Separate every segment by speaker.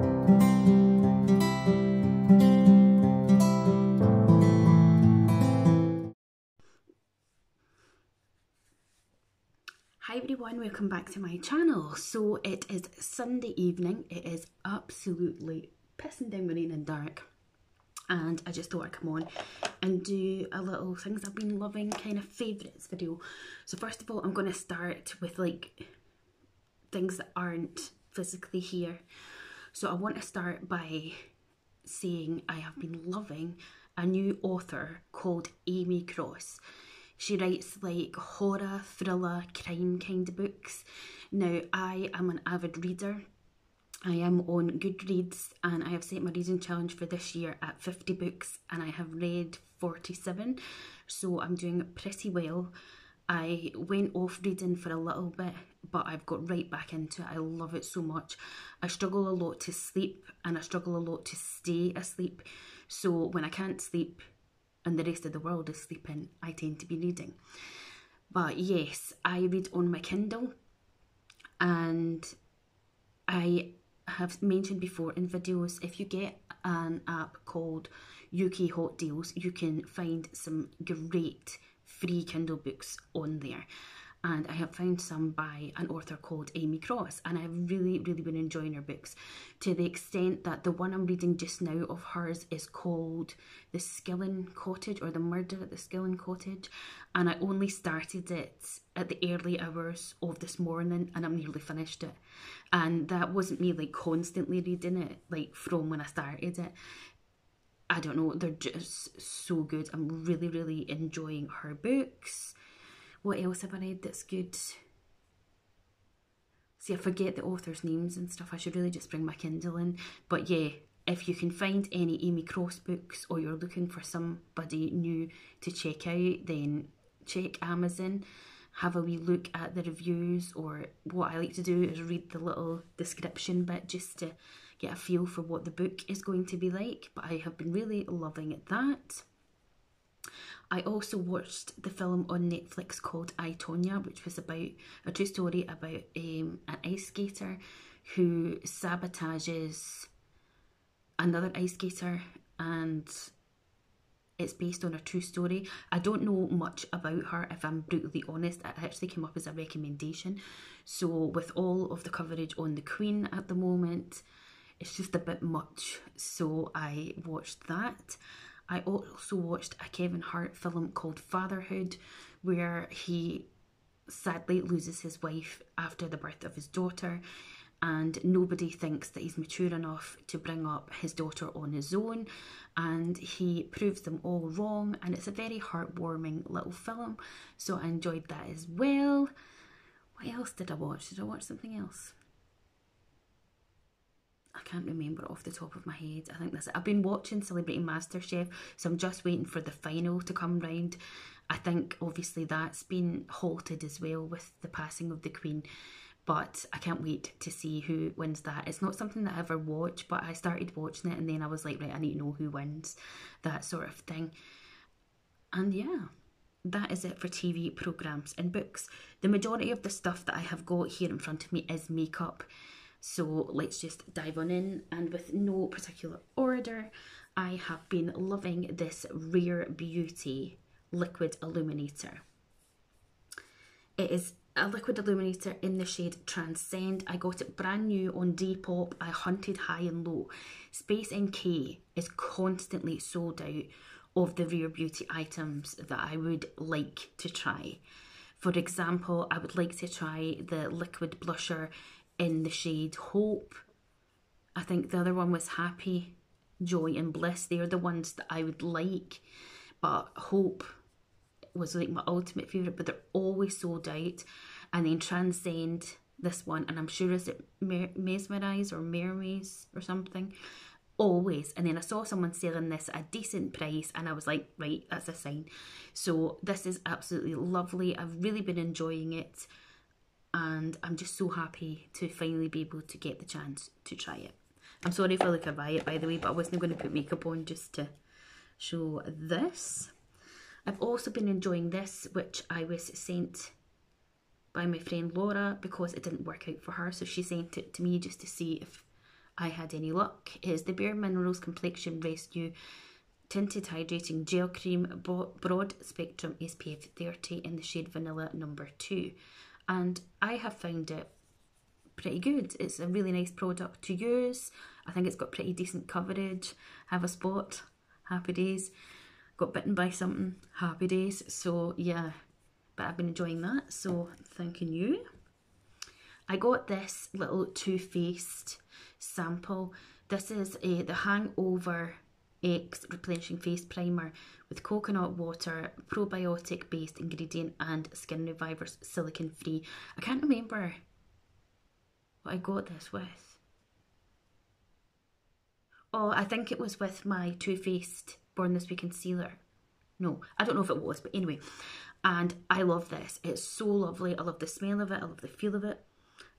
Speaker 1: Hi everyone, welcome back to my channel. So it is Sunday evening, it is absolutely pissing down rain and dark and I just thought I'd come on and do a little things I've been loving kind of favourites video. So first of all I'm going to start with like things that aren't physically here. So I want to start by saying I have been loving a new author called Amy Cross. She writes like horror, thriller, crime kind of books. Now, I am an avid reader. I am on Goodreads and I have set my reading challenge for this year at 50 books and I have read 47. So I'm doing pretty well. I went off reading for a little bit, but I've got right back into it. I love it so much. I struggle a lot to sleep and I struggle a lot to stay asleep. So when I can't sleep, and the rest of the world is sleeping, I tend to be reading. But yes, I read on my Kindle and I have mentioned before in videos if you get an app called UK Hot Deals, you can find some great free Kindle books on there. And I have found some by an author called Amy Cross and I've really really been enjoying her books. To the extent that the one I'm reading just now of hers is called The Skillen Cottage or The Murder at the Skillen Cottage and I only started it at the early hours of this morning and I'm nearly finished it. And that wasn't me like constantly reading it like from when I started it I don't know, they're just so good. I'm really, really enjoying her books. What else have I read that's good? See, I forget the authors' names and stuff. I should really just bring my Kindle in. But yeah, if you can find any Amy Cross books or you're looking for somebody new to check out, then check Amazon, have a wee look at the reviews, or what I like to do is read the little description bit just to get a feel for what the book is going to be like. But I have been really loving that. I also watched the film on Netflix called I, Tonya, which was about a true story about um, an ice skater who sabotages another ice skater and it's based on a true story. I don't know much about her, if I'm brutally honest. It actually came up as a recommendation. So, with all of the coverage on the Queen at the moment, it's just a bit much. So, I watched that. I also watched a Kevin Hart film called Fatherhood, where he sadly loses his wife after the birth of his daughter, and nobody thinks that he's mature enough to bring up his daughter on his own, and he proves them all wrong. And it's a very heartwarming little film, so I enjoyed that as well. What else did I watch? Did I watch something else? I can't remember off the top of my head. I think this. I've been watching Celebrity MasterChef, so I'm just waiting for the final to come round. I think obviously that's been halted as well with the passing of the Queen, but I can't wait to see who wins that. It's not something that I ever watch, but I started watching it and then I was like, right, I need to know who wins, that sort of thing. And yeah, that is it for TV programmes and books. The majority of the stuff that I have got here in front of me is makeup. So let's just dive on in and with no particular order, I have been loving this Rare Beauty Liquid Illuminator. It is a liquid illuminator in the shade Transcend. I got it brand new on Depop. I hunted high and low. Space NK is constantly sold out of the Rare Beauty items that I would like to try. For example, I would like to try the liquid blusher in the shade Hope. I think the other one was Happy, Joy and Bliss. They're the ones that I would like. But Hope was like my ultimate favourite, but they're always sold out. And then Transcend, this one, and I'm sure is it Mesmerize or Mermaze or something. Always. And then I saw someone selling this at a decent price and I was like, right, that's a sign. So this is absolutely lovely. I've really been enjoying it and I'm just so happy to finally be able to get the chance to try it. I'm sorry for like a riot by the way, but I wasn't going to put makeup on just to show this. I've also been enjoying this, which I was sent by my friend Laura because it didn't work out for her. So she sent it to me just to see if I had any luck, is the Bare Minerals Complexion Rescue Tinted Hydrating Gel Cream Broad Spectrum SPF 30 in the shade Vanilla number 2. And I have found it pretty good. It's a really nice product to use. I think it's got pretty decent coverage. Have a spot, happy days. Got bitten by something, happy days. So yeah, but I've been enjoying that. So thanking you. I got this little Too Faced sample. This is a the Hangover X replenishing face primer with coconut water, probiotic based ingredient, and Skin Revivers silicon free. I can't remember what I got this with. Oh, I think it was with my Too Faced Born This Way concealer. No, I don't know if it was, but anyway. And I love this. It's so lovely. I love the smell of it. I love the feel of it.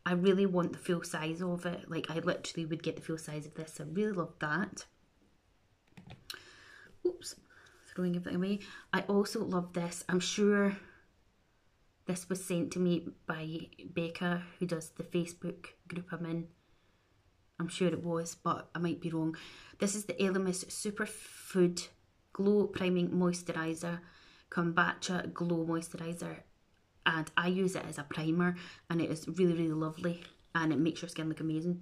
Speaker 1: I really want the full size of it. Like I literally would get the full size of this. I really love that. Oops, throwing everything away. I also love this. I'm sure this was sent to me by Becca, who does the Facebook group I'm in. I'm sure it was, but I might be wrong. This is the Elemis Superfood Glow Priming Moisturiser, Kombucha Glow Moisturiser and I use it as a primer and it is really really lovely and it makes your skin look amazing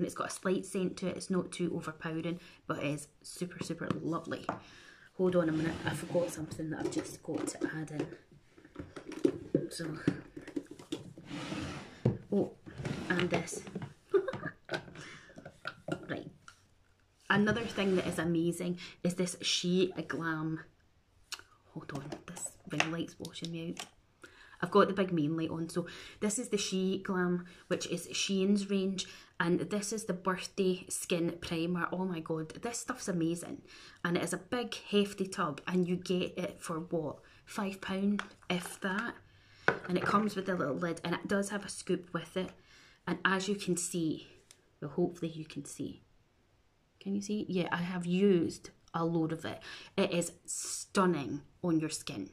Speaker 1: and it's got a slight scent to it it's not too overpowering but it is super super lovely. Hold on a minute I forgot something that I've just got to add in. So oh and this. Right. Another thing that is amazing is this She Glam. Hold on this ring light's washing me out I've got the big main light on. So this is the She Glam, which is Shein's range. And this is the Birthday Skin Primer. Oh my god, this stuff's amazing. And it is a big hefty tub and you get it for what? £5, if that. And it comes with a little lid and it does have a scoop with it. And as you can see, well hopefully you can see. Can you see? Yeah, I have used a load of it. It is stunning on your skin.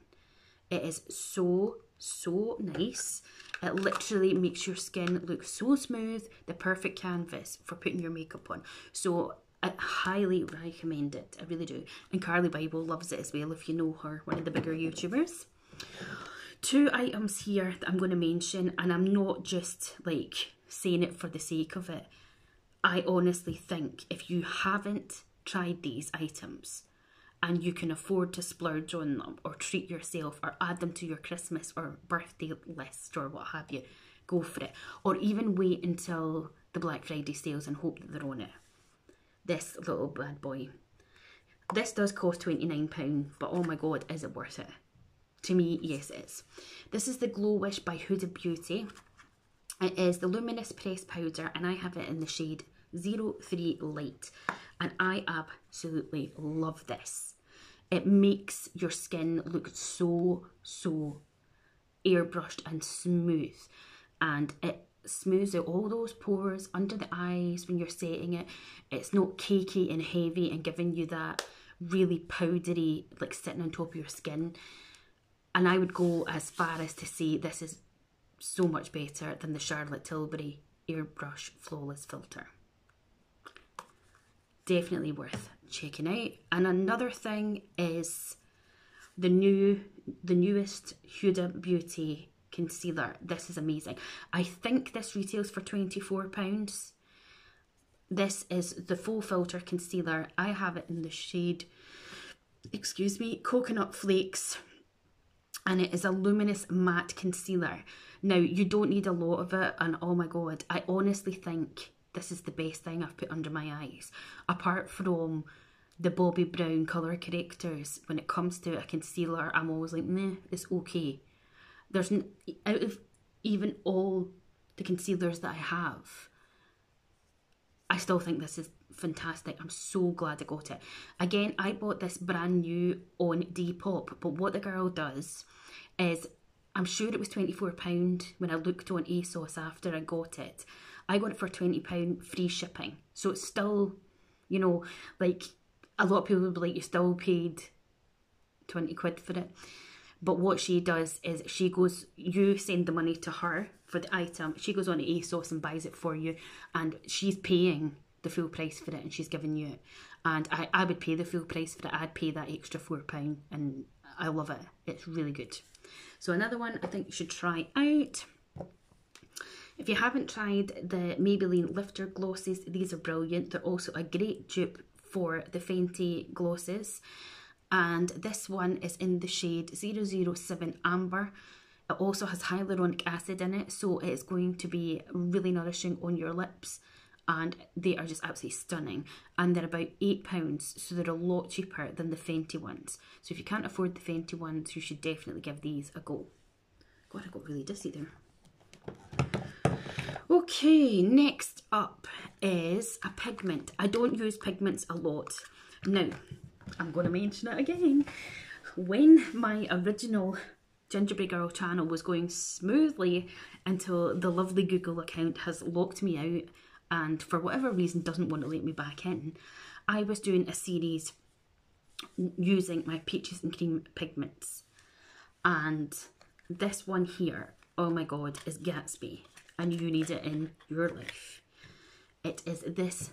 Speaker 1: It is so so nice. It literally makes your skin look so smooth, the perfect canvas for putting your makeup on. So I highly recommend it. I really do. And Carly Bybel loves it as well if you know her, one of the bigger YouTubers. Two items here that I'm going to mention, and I'm not just like saying it for the sake of it. I honestly think if you haven't tried these items, and you can afford to splurge on them or treat yourself or add them to your Christmas or birthday list or what have you, go for it. Or even wait until the Black Friday sales and hope that they're on it. This little bad boy. This does cost £29, but oh my god, is it worth it? To me, yes it is. This is the Glow Wish by Huda Beauty. It is the Luminous Press Powder and I have it in the shade 03 Light and I absolutely love this. It makes your skin look so, so airbrushed and smooth and it smooths out all those pores under the eyes when you're setting it. It's not cakey and heavy and giving you that really powdery, like sitting on top of your skin. And I would go as far as to say this is so much better than the Charlotte Tilbury Airbrush Flawless Filter definitely worth checking out. And another thing is the new, the newest Huda Beauty concealer. This is amazing. I think this retails for £24. This is the faux filter concealer. I have it in the shade, excuse me, Coconut Flakes. And it is a luminous matte concealer. Now, you don't need a lot of it. And oh my God, I honestly think this is the best thing I've put under my eyes. Apart from the Bobbi Brown colour correctors, when it comes to a concealer, I'm always like, meh, it's okay. There's, out of even all the concealers that I have, I still think this is fantastic. I'm so glad I got it. Again, I bought this brand new on Depop, but what the girl does is, I'm sure it was £24 when I looked on ASOS after I got it. I got it for £20 free shipping. So it's still, you know, like a lot of people would be like, you still paid 20 quid for it. But what she does is she goes, you send the money to her for the item. She goes on to ASOS and buys it for you, and she's paying the full price for it, and she's giving you it. And I, I would pay the full price for it. I'd pay that extra four pound, and I love it. It's really good. So another one I think you should try out. If you haven't tried the Maybelline Lifter glosses, these are brilliant. They're also a great dupe for the Fenty glosses. And this one is in the shade 007 Amber. It also has hyaluronic acid in it, so it's going to be really nourishing on your lips. And they are just absolutely stunning. And they're about £8, so they're a lot cheaper than the Fenty ones. So if you can't afford the Fenty ones, you should definitely give these a go. God, I got really dizzy there. Okay, next up is a pigment. I don't use pigments a lot. Now, I'm going to mention it again. When my original Gingerbread Girl channel was going smoothly until the lovely Google account has locked me out and for whatever reason doesn't want to let me back in, I was doing a series using my peaches and cream pigments. And this one here, oh my god, is Gatsby and you need it in your life. It is this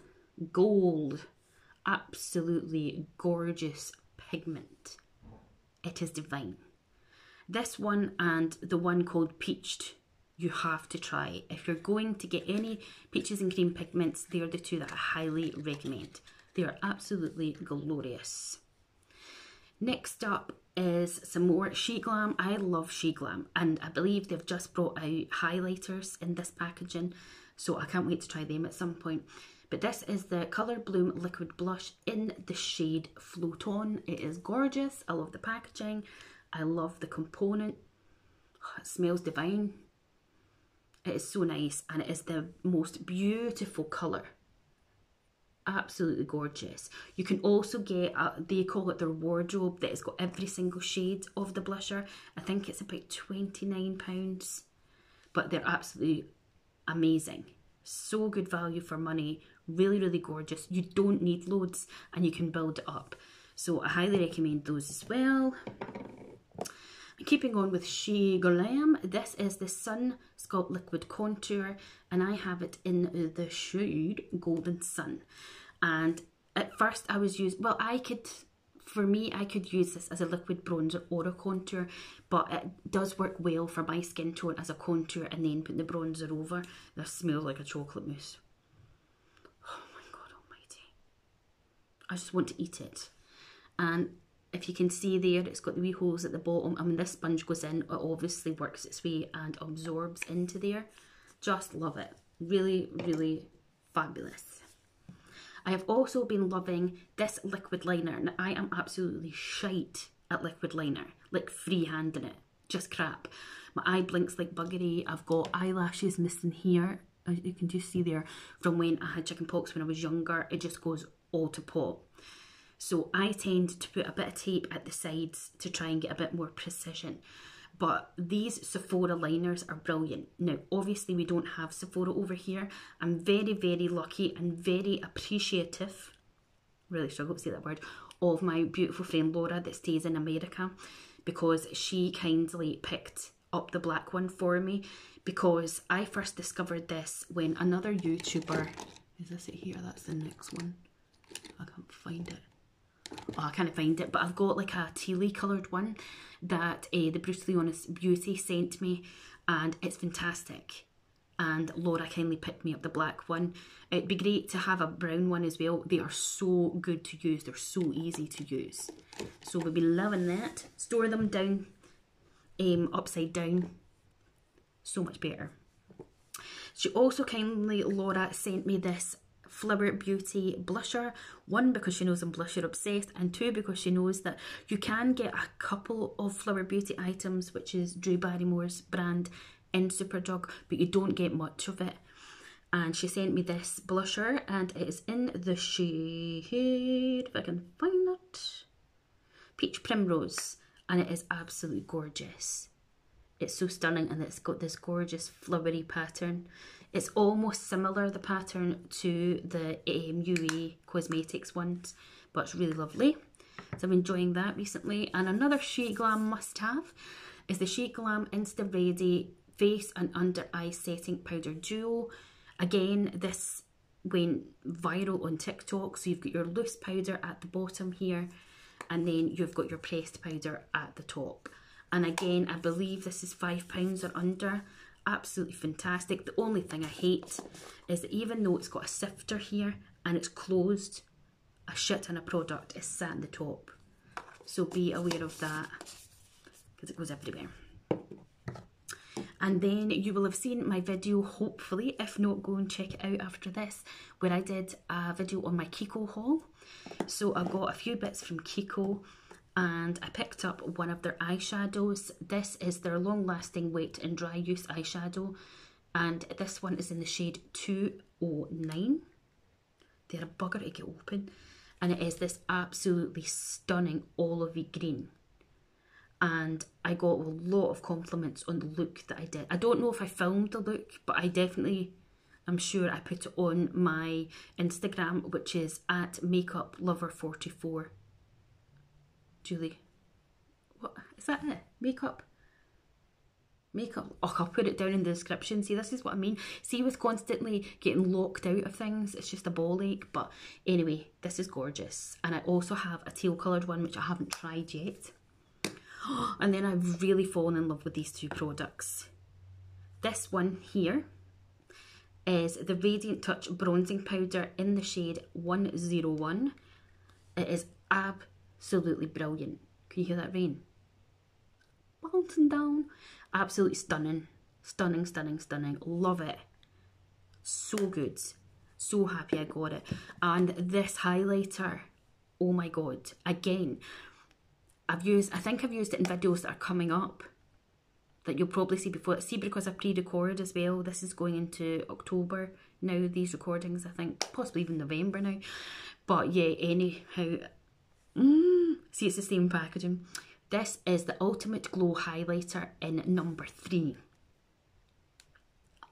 Speaker 1: gold, absolutely gorgeous pigment. It is divine. This one and the one called Peached, you have to try. If you're going to get any peaches and cream pigments, they are the two that I highly recommend. They are absolutely glorious. Next up is some more SheGlam. I love SheGlam and I believe they've just brought out highlighters in this packaging so I can't wait to try them at some point. But this is the Colour Bloom Liquid Blush in the shade Float On. It is gorgeous. I love the packaging. I love the component. It smells divine. It is so nice and it is the most beautiful colour absolutely gorgeous. You can also get, a, they call it their wardrobe that has got every single shade of the blusher. I think it's about £29, but they're absolutely amazing. So good value for money, really, really gorgeous. You don't need loads and you can build it up. So I highly recommend those as well. Keeping on with SheGlam, this is the Sun Sculpt Liquid Contour and I have it in the shade Golden Sun. And at first I was using, well I could, for me I could use this as a liquid bronzer or a contour, but it does work well for my skin tone as a contour and then put the bronzer over. This smells like a chocolate mousse. Oh my god almighty. I just want to eat it. And if you can see there, it's got the wee holes at the bottom. And when this sponge goes in, it obviously works its way and absorbs into there. Just love it. Really, really fabulous. I have also been loving this liquid liner. Now, I am absolutely shite at liquid liner, like freehanding it. Just crap. My eye blinks like buggery. I've got eyelashes missing here. As you can just see there, from when I had chicken pox when I was younger, it just goes all to pot. So I tend to put a bit of tape at the sides to try and get a bit more precision. But these Sephora liners are brilliant. Now, obviously we don't have Sephora over here. I'm very, very lucky and very appreciative, really struggle to say that word, of my beautiful friend Laura that stays in America because she kindly picked up the black one for me because I first discovered this when another YouTuber, is this it here? That's the next one. I can't find it oh, I can't find it, but I've got like a tealy coloured one that uh, the Brutally Honest Beauty sent me and it's fantastic. And Laura kindly picked me up the black one. It'd be great to have a brown one as well. They are so good to use. They're so easy to use. So we'll be loving that. Store them down, um, upside down. So much better. She also kindly, Laura, sent me this Flower Beauty blusher. One, because she knows I'm blusher obsessed, and two, because she knows that you can get a couple of Flower Beauty items, which is Drew Barrymore's brand in Superdrug, but you don't get much of it. And she sent me this blusher, and it is in the shade, if I can find it, Peach Primrose, and it is absolutely gorgeous. It's so stunning and it's got this gorgeous flowery pattern. It's almost similar, the pattern, to the um, UE Cosmetics ones, but it's really lovely. So I'm enjoying that recently. And another SheGlam must have is the SheGlam Insta Ready Face and Under Eye Setting Powder Duo. Again, this went viral on TikTok. So you've got your loose powder at the bottom here, and then you've got your pressed powder at the top. And again, I believe this is £5 or under. Absolutely fantastic. The only thing I hate is that even though it's got a sifter here and it's closed, a shit and a product is sat in the top. So be aware of that because it goes everywhere. And then you will have seen my video, hopefully. If not, go and check it out after this, where I did a video on my Kiko haul. So I got a few bits from Kiko and I picked up one of their eyeshadows. This is their long lasting weight and dry use eyeshadow and this one is in the shade 209. They're a bugger to get open and it is this absolutely stunning olivey green and I got a lot of compliments on the look that I did. I don't know if I filmed the look, but I definitely I'm sure I put it on my Instagram, which is at makeup lover 44 Julie. What is that it? Makeup. Makeup. Oh, I'll put it down in the description. See, this is what I mean. See, with constantly getting locked out of things, it's just a ball ache. But anyway, this is gorgeous. And I also have a teal coloured one, which I haven't tried yet. And then I've really fallen in love with these two products. This one here is the Radiant Touch Bronzing Powder in the shade 101. It is absolutely brilliant. Can you hear that rain? Bouncing down. Absolutely stunning. Stunning, stunning, stunning. Love it. So good. So happy I got it. And this highlighter, oh my god. Again, I've used, I think I've used it in videos that are coming up that you'll probably see before. See, because I pre-record as well, this is going into October now, these recordings, I think, possibly even November now. But yeah, anyhow, mm, see it's the same packaging. This is the Ultimate Glow Highlighter in number three.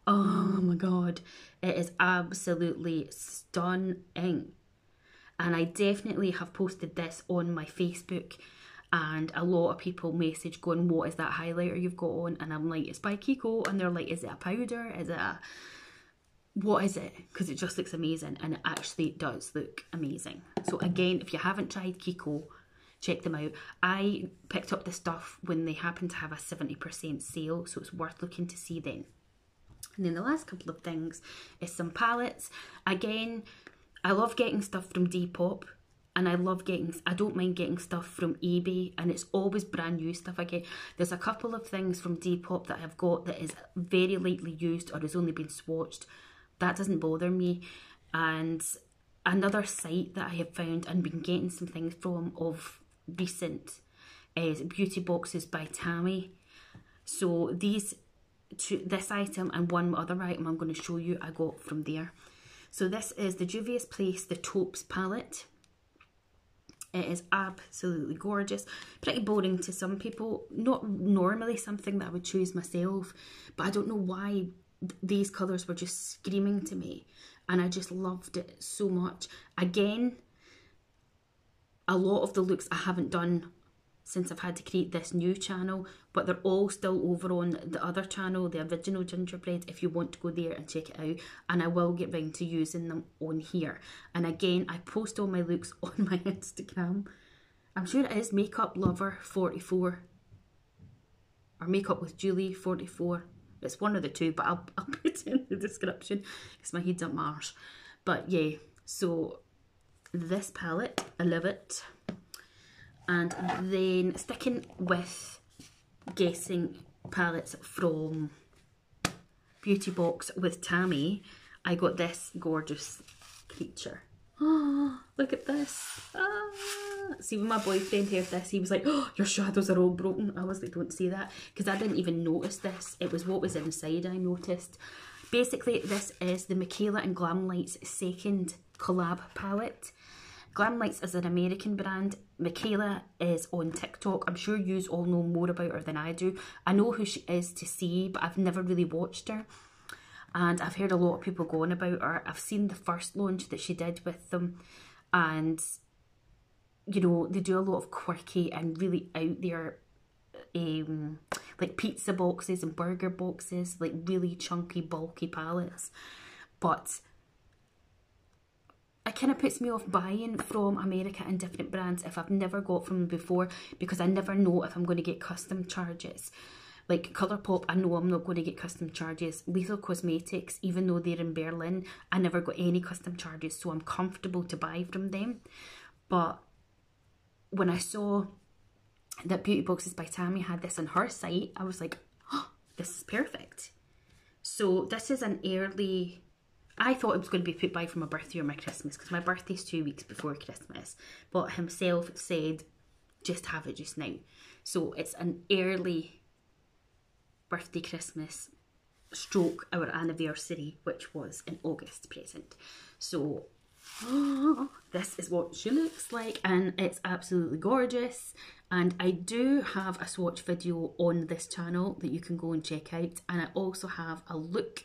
Speaker 1: Oh my god, it is absolutely stunning. And I definitely have posted this on my Facebook and a lot of people message going, what is that highlighter you've got on? And I'm like, it's by Kiko. And they're like, is it a powder? Is it a... What is it? Because it just looks amazing. And it actually does look amazing. So again, if you haven't tried Kiko, check them out. I picked up the stuff when they happened to have a 70% sale. So it's worth looking to see then. And then the last couple of things is some palettes. Again, I love getting stuff from Depop and I love getting, I don't mind getting stuff from eBay and it's always brand new stuff I get. There's a couple of things from Depop that I've got that is very lightly used or has only been swatched. That doesn't bother me. And another site that I have found and been getting some things from of recent is Beauty Boxes by Tammy. So these two, this item and one other item I'm going to show you I got from there. So this is the Juvia's Place, the Taupes palette. It is absolutely gorgeous. Pretty boring to some people. Not normally something that I would choose myself, but I don't know why th these colours were just screaming to me. And I just loved it so much. Again, a lot of the looks I haven't done since I've had to create this new channel, but they're all still over on the other channel, the original gingerbread, if you want to go there and check it out. And I will get round to using them on here. And again, I post all my looks on my Instagram. I'm sure it is Makeup Lover 44 or Makeup with Julie 44. It's one of the two, but I'll, I'll put it in the description because my head's up Mars. But yeah, so this palette, I love it and then sticking with guessing palettes from Beauty Box with Tammy, I got this gorgeous creature. Oh, look at this. Ah. See, when my boyfriend heard this, he was like, oh, your shadows are all broken. I was like, don't say that. Because I didn't even notice this. It was what was inside I noticed. Basically, this is the Mikayla and Glamlites second collab palette. Glamlites is an American brand. Mikayla is on TikTok. I'm sure you all know more about her than I do. I know who she is to see, but I've never really watched her. And I've heard a lot of people going about her. I've seen the first launch that she did with them. And you know, they do a lot of quirky and really out there um, like pizza boxes and burger boxes, like really chunky, bulky pallets. But it kind of puts me off buying from America and different brands if I've never got from them before because I never know if I'm going to get custom charges. Like Colourpop, I know I'm not going to get custom charges. Lethal Cosmetics, even though they're in Berlin, I never got any custom charges, so I'm comfortable to buy from them. But when I saw that Beauty Boxes by Tammy had this on her site, I was like, oh, this is perfect. So this is an early, I thought it was going to be put by for my birthday or my Christmas because my birthday's two weeks before Christmas. But himself said, just have it just now. So it's an early birthday, Christmas stroke our anniversary, which was an August present. So this is what she looks like and it's absolutely gorgeous and I do have a swatch video on this channel that you can go and check out and I also have a look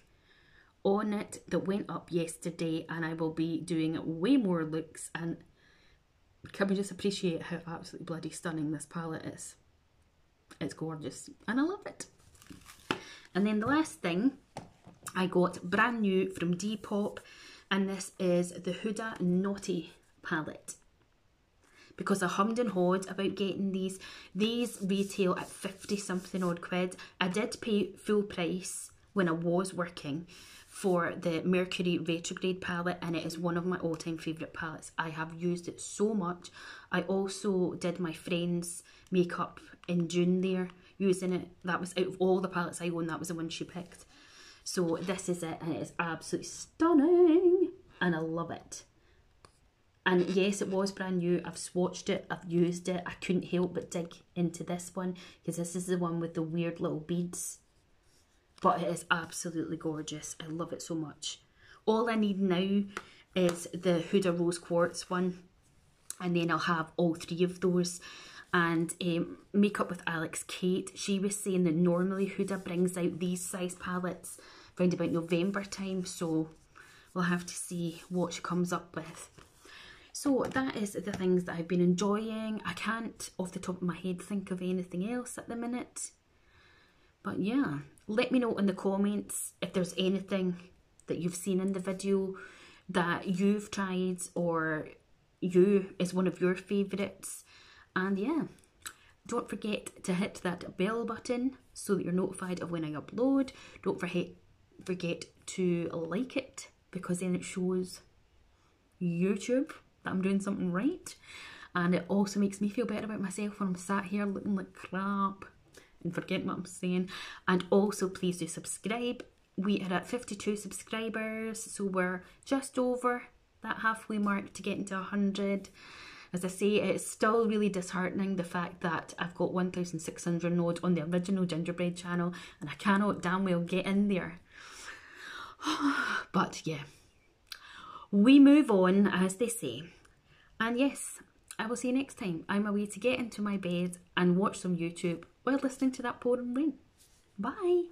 Speaker 1: on it that went up yesterday and I will be doing way more looks and can we just appreciate how absolutely bloody stunning this palette is. It's gorgeous and I love it. And then the last thing I got brand new from Depop and this is the Huda Naughty palette because I hummed and hawed about getting these. These retail at 50 something odd quid. I did pay full price when I was working for the Mercury Retrograde palette and it is one of my all-time favourite palettes. I have used it so much. I also did my friend's makeup in June there using it. That was out of all the palettes I own, that was the one she picked. So this is it and it is absolutely stunning and I love it. And yes, it was brand new. I've swatched it, I've used it. I couldn't help but dig into this one because this is the one with the weird little beads. But it is absolutely gorgeous. I love it so much. All I need now is the Huda Rose Quartz one. And then I'll have all three of those. And um, Makeup with Alex Kate, she was saying that normally Huda brings out these size palettes around about November time. So we'll have to see what she comes up with. So that is the things that I've been enjoying. I can't, off the top of my head, think of anything else at the minute. But yeah, let me know in the comments if there's anything that you've seen in the video that you've tried or you is one of your favourites. And yeah, don't forget to hit that bell button so that you're notified of when I upload. Don't forget, forget to like it because then it shows YouTube that I'm doing something right. And it also makes me feel better about myself when I'm sat here looking like crap and forgetting what I'm saying. And also, please do subscribe. We are at 52 subscribers, so we're just over that halfway mark to getting to 100. As I say, it's still really disheartening the fact that I've got 1,600 nodes on the original Gingerbread channel and I cannot damn well get in there. but yeah, we move on, as they say. And yes, I will see you next time. I'm away to get into my bed and watch some YouTube while listening to that pouring rain. Bye.